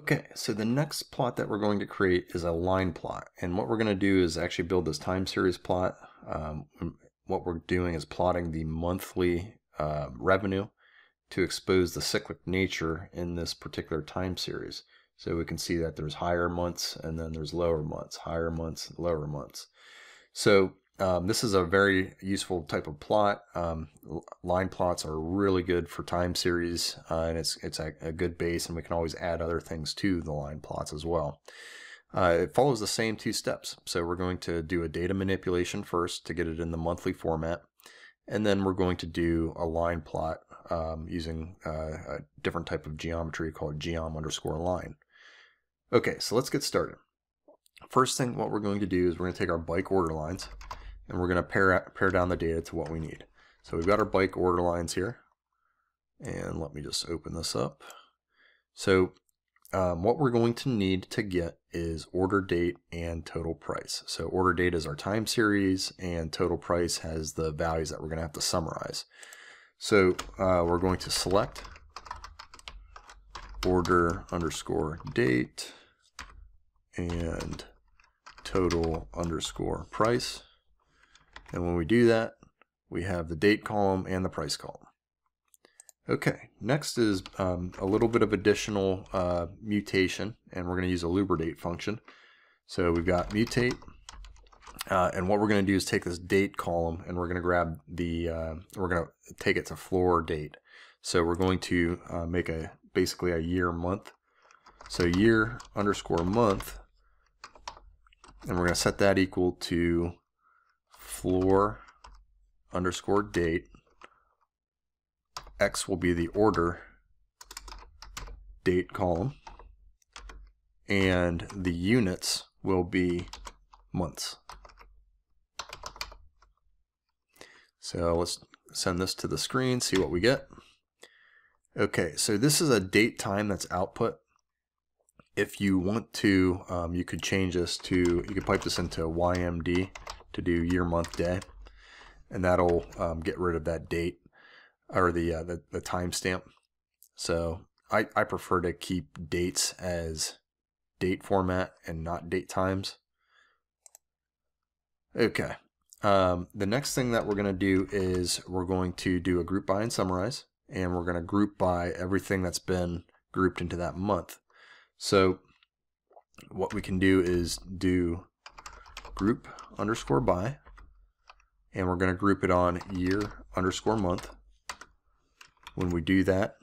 Okay, so the next plot that we're going to create is a line plot. And what we're going to do is actually build this time series plot. Um, what we're doing is plotting the monthly uh, revenue to expose the cyclic nature in this particular time series. So we can see that there's higher months and then there's lower months, higher months, lower months. So um, this is a very useful type of plot. Um, line plots are really good for time series, uh, and it's it's a, a, good base, and we can always add other things to the line plots as well. Uh, it follows the same two steps. So we're going to do a data manipulation first to get it in the monthly format, and then we're going to do a line plot um, using uh, a different type of geometry called geom underscore line. Okay, so let's get started. First thing, what we're going to do is we're going to take our bike order lines and we're going to pare, pare down the data to what we need. So we've got our bike order lines here. And let me just open this up. So um, what we're going to need to get is order date and total price. So order date is our time series and total price has the values that we're going to have to summarize. So uh, we're going to select order underscore date and total underscore price. And when we do that, we have the date column and the price column. Okay, next is um, a little bit of additional uh, mutation, and we're going to use a lubridate function. So we've got mutate, uh, and what we're going to do is take this date column, and we're going to grab the, uh, we're going to take it to floor date. So we're going to uh, make a basically a year month. So year underscore month, and we're going to set that equal to floor underscore date. X will be the order date column. And the units will be months. So let's send this to the screen, see what we get. Okay, so this is a date time that's output. If you want to, um, you could change this to, you could pipe this into YMD to do year, month, day, and that'll um, get rid of that date or the uh, the, the timestamp. So I, I prefer to keep dates as date format and not date times. Okay. Um, the next thing that we're going to do is we're going to do a group by and summarize, and we're going to group by everything that's been grouped into that month. So what we can do is do group underscore by, and we're going to group it on year underscore month. When we do that,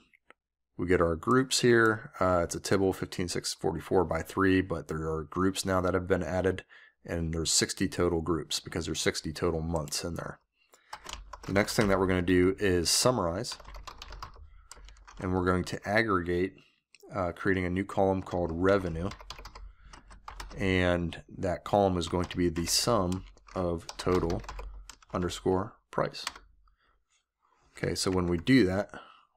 we get our groups here. Uh, it's a tibble 15644 by 3, but there are groups now that have been added, and there's 60 total groups because there's 60 total months in there. The next thing that we're going to do is summarize, and we're going to aggregate, uh, creating a new column called revenue and that column is going to be the sum of total underscore price. Okay, so when we do that,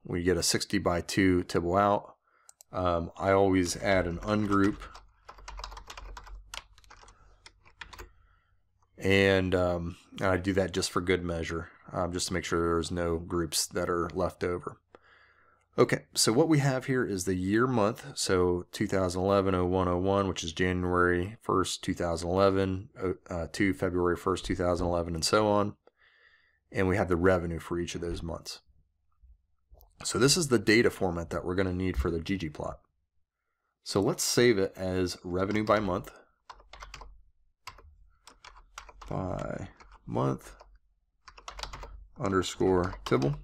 we get a 60 by 2 tibble out. Um, I always add an ungroup and um, I do that just for good measure, um, just to make sure there's no groups that are left over. Okay, so what we have here is the year month. So 2011 0101, which is January 1st, 2011 uh, to February 1st, 2011, and so on. And we have the revenue for each of those months. So this is the data format that we're going to need for the ggplot. So let's save it as revenue by month. By month underscore tibble.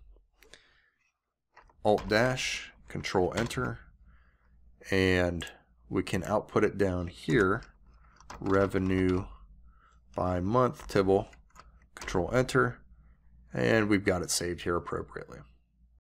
Alt dash, Control Enter, and we can output it down here, revenue by month tibble, Control Enter, and we've got it saved here appropriately.